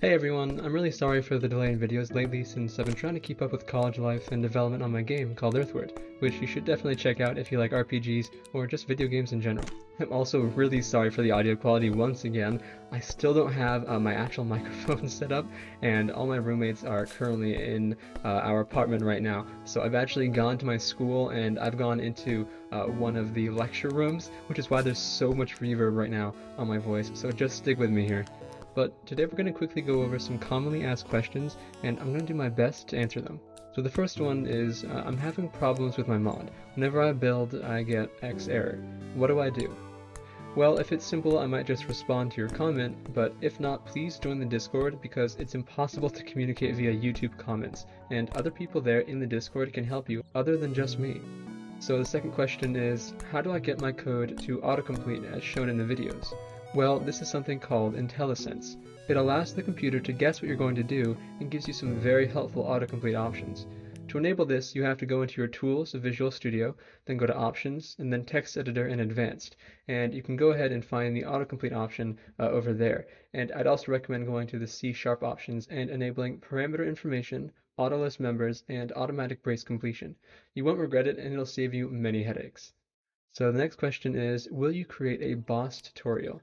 Hey everyone, I'm really sorry for the delay in videos lately since I've been trying to keep up with college life and development on my game called Earthward, which you should definitely check out if you like RPGs or just video games in general. I'm also really sorry for the audio quality once again. I still don't have uh, my actual microphone set up and all my roommates are currently in uh, our apartment right now. So I've actually gone to my school and I've gone into uh, one of the lecture rooms, which is why there's so much reverb right now on my voice. So just stick with me here. But today we're going to quickly go over some commonly asked questions, and I'm going to do my best to answer them. So the first one is, uh, I'm having problems with my mod. Whenever I build, I get X error. What do I do? Well, if it's simple, I might just respond to your comment, but if not, please join the Discord because it's impossible to communicate via YouTube comments, and other people there in the Discord can help you other than just me. So the second question is, how do I get my code to autocomplete as shown in the videos? Well, this is something called IntelliSense. It allows the computer to guess what you're going to do and gives you some very helpful autocomplete options. To enable this, you have to go into your Tools of Visual Studio, then go to Options, and then Text Editor and Advanced. And you can go ahead and find the autocomplete option uh, over there. And I'd also recommend going to the C Sharp options and enabling parameter information, autolist members, and automatic brace completion. You won't regret it and it'll save you many headaches. So the next question is, will you create a boss tutorial?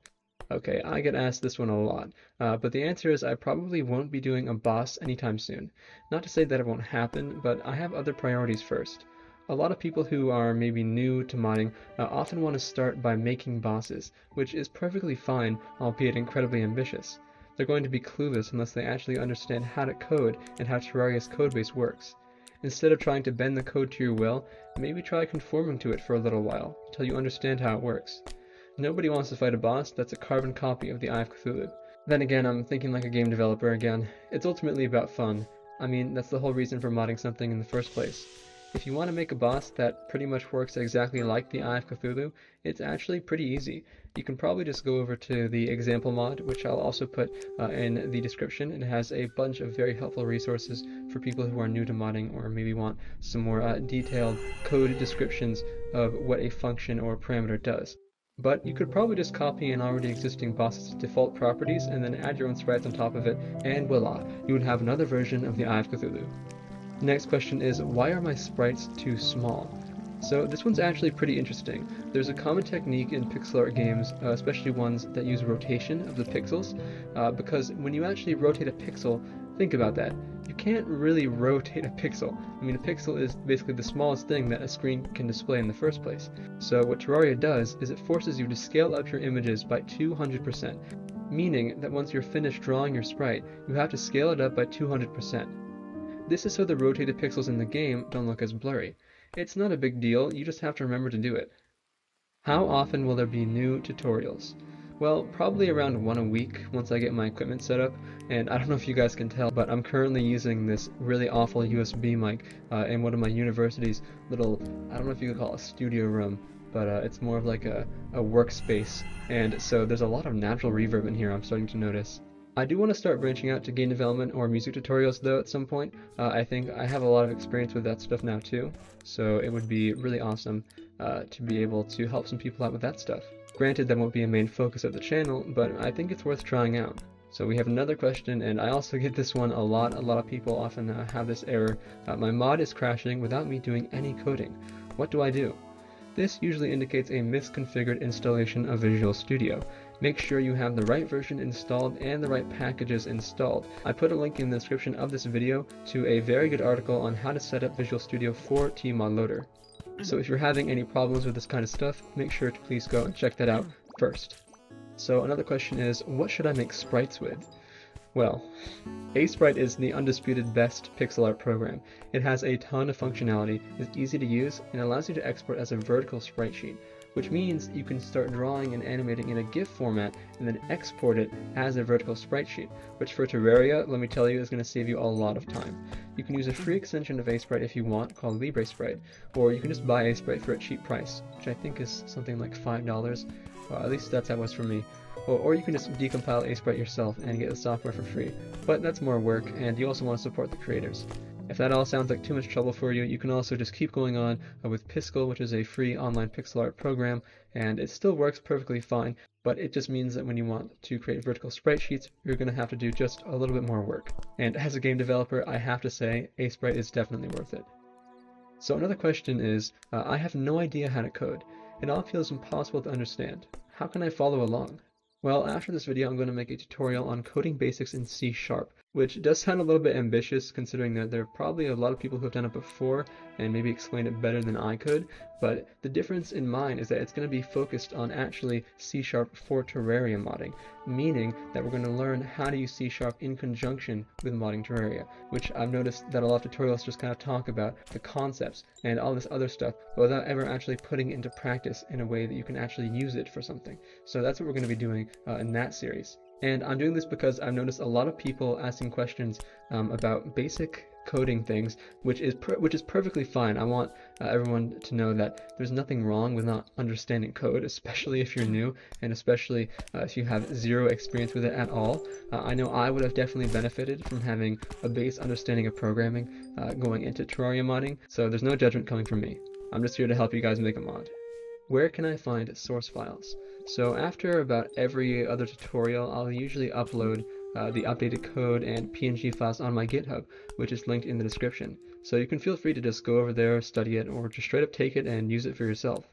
Okay, I get asked this one a lot, uh, but the answer is I probably won't be doing a boss anytime soon. Not to say that it won't happen, but I have other priorities first. A lot of people who are maybe new to modding uh, often want to start by making bosses, which is perfectly fine, albeit incredibly ambitious. They're going to be clueless unless they actually understand how to code and how Terraria's codebase works. Instead of trying to bend the code to your will, maybe try conforming to it for a little while, until you understand how it works. Nobody wants to fight a boss that's a carbon copy of the Eye of Cthulhu. Then again, I'm thinking like a game developer again. It's ultimately about fun. I mean, that's the whole reason for modding something in the first place. If you want to make a boss that pretty much works exactly like the Eye of Cthulhu, it's actually pretty easy. You can probably just go over to the example mod, which I'll also put uh, in the description. It has a bunch of very helpful resources for people who are new to modding or maybe want some more uh, detailed code descriptions of what a function or parameter does. But you could probably just copy an already existing boss's default properties and then add your own sprites on top of it, and voila, you would have another version of the Eye of Cthulhu. Next question is, why are my sprites too small? So this one's actually pretty interesting. There's a common technique in pixel art games, uh, especially ones that use rotation of the pixels, uh, because when you actually rotate a pixel, think about that you can't really rotate a pixel. I mean, a pixel is basically the smallest thing that a screen can display in the first place. So what Terraria does is it forces you to scale up your images by 200%, meaning that once you're finished drawing your sprite, you have to scale it up by 200%. This is so the rotated pixels in the game don't look as blurry. It's not a big deal, you just have to remember to do it. How often will there be new tutorials? Well, probably around one a week once I get my equipment set up. And I don't know if you guys can tell, but I'm currently using this really awful USB mic uh, in one of my university's little, I don't know if you could call it a studio room, but uh, it's more of like a, a workspace. And so there's a lot of natural reverb in here I'm starting to notice. I do want to start branching out to game development or music tutorials though at some point. Uh, I think I have a lot of experience with that stuff now too, so it would be really awesome uh, to be able to help some people out with that stuff. Granted, that won't be a main focus of the channel, but I think it's worth trying out. So we have another question, and I also get this one a lot. A lot of people often uh, have this error. Uh, my mod is crashing without me doing any coding. What do I do? This usually indicates a misconfigured installation of Visual Studio. Make sure you have the right version installed and the right packages installed. I put a link in the description of this video to a very good article on how to set up Visual Studio for tModLoader. So if you're having any problems with this kind of stuff, make sure to please go and check that out first. So another question is, what should I make sprites with? Well, Aseprite is the undisputed best pixel art program. It has a ton of functionality, is easy to use, and allows you to export as a vertical sprite sheet which means you can start drawing and animating in a GIF format and then export it as a vertical sprite sheet, which for Terraria, let me tell you, is going to save you a lot of time. You can use a free extension of Aseprite if you want, called LibreSprite, or you can just buy Aseprite for a cheap price, which I think is something like $5, well, at least that's how it was for me. Or, or you can just decompile Aseprite yourself and get the software for free, but that's more work, and you also want to support the creators. If that all sounds like too much trouble for you, you can also just keep going on uh, with Piskel, which is a free online pixel art program, and it still works perfectly fine. but it just means that when you want to create vertical sprite sheets, you're going to have to do just a little bit more work. And as a game developer, I have to say, Aseprite is definitely worth it. So another question is, uh, I have no idea how to code. It all feels impossible to understand. How can I follow along? Well, after this video, I'm going to make a tutorial on coding basics in C Sharp, which does sound a little bit ambitious considering that there are probably a lot of people who have done it before and maybe explained it better than I could, but the difference in mine is that it's going to be focused on actually C Sharp for Terraria modding, meaning that we're going to learn how to use C Sharp in conjunction with modding Terraria, which I've noticed that a lot of tutorials just kind of talk about the concepts and all this other stuff without ever actually putting it into practice in a way that you can actually use it for something. So that's what we're going to be doing uh, in that series. And I'm doing this because I've noticed a lot of people asking questions um, about basic coding things, which is which is perfectly fine. I want uh, everyone to know that there's nothing wrong with not understanding code, especially if you're new and especially uh, if you have zero experience with it at all. Uh, I know I would have definitely benefited from having a base understanding of programming uh, going into Terraria modding, so there's no judgment coming from me. I'm just here to help you guys make a mod. Where can I find source files? So after about every other tutorial, I'll usually upload uh, the updated code and PNG files on my GitHub, which is linked in the description. So you can feel free to just go over there, study it, or just straight up take it and use it for yourself.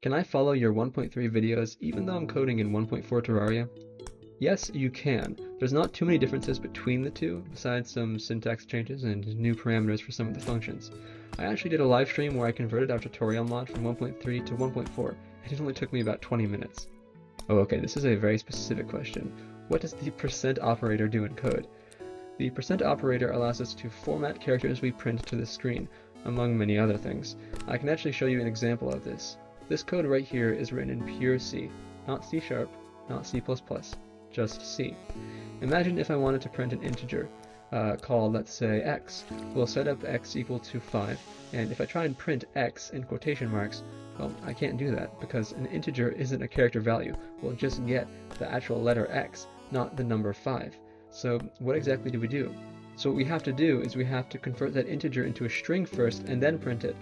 Can I follow your 1.3 videos even though I'm coding in 1.4 Terraria? Yes, you can. There's not too many differences between the two, besides some syntax changes and new parameters for some of the functions. I actually did a live stream where I converted our tutorial mod from 1.3 to 1.4, and it only took me about 20 minutes. Oh, okay, this is a very specific question. What does the percent operator do in code? The percent operator allows us to format characters we print to the screen, among many other things. I can actually show you an example of this. This code right here is written in pure C, not C Sharp, not C++, just C. Imagine if I wanted to print an integer uh, called, let's say, x. We'll set up x equal to 5, and if I try and print x in quotation marks, well, I can't do that, because an integer isn't a character value. We'll just get the actual letter x, not the number 5. So what exactly do we do? So what we have to do is we have to convert that integer into a string first and then print it.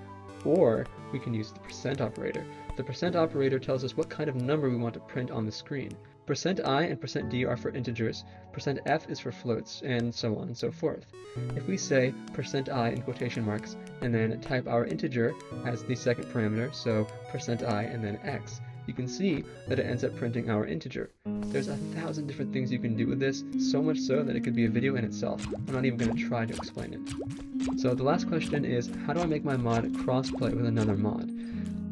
Or we can use the percent operator. The percent operator tells us what kind of number we want to print on the screen. Percent %i and percent %d are for integers, percent %f is for floats, and so on and so forth. If we say percent %i in quotation marks, and then type our integer as the second parameter, so percent %i and then x, you can see that it ends up printing our integer. There's a thousand different things you can do with this, so much so that it could be a video in itself. I'm not even going to try to explain it. So the last question is, how do I make my mod crossplay with another mod?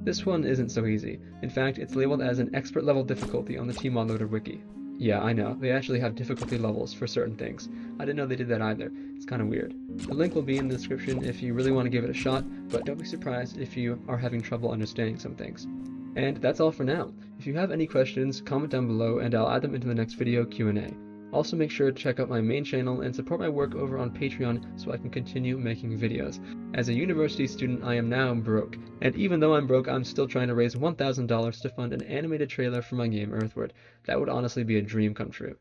This one isn't so easy. In fact, it's labeled as an expert level difficulty on the TModLoader wiki. Yeah, I know, they actually have difficulty levels for certain things. I didn't know they did that either. It's kinda weird. The link will be in the description if you really want to give it a shot, but don't be surprised if you are having trouble understanding some things. And that's all for now. If you have any questions, comment down below and I'll add them into the next video Q&A. Also make sure to check out my main channel and support my work over on Patreon so I can continue making videos. As a university student, I am now broke, and even though I'm broke, I'm still trying to raise $1,000 to fund an animated trailer for my game Earthward. That would honestly be a dream come true.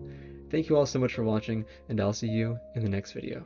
Thank you all so much for watching, and I'll see you in the next video.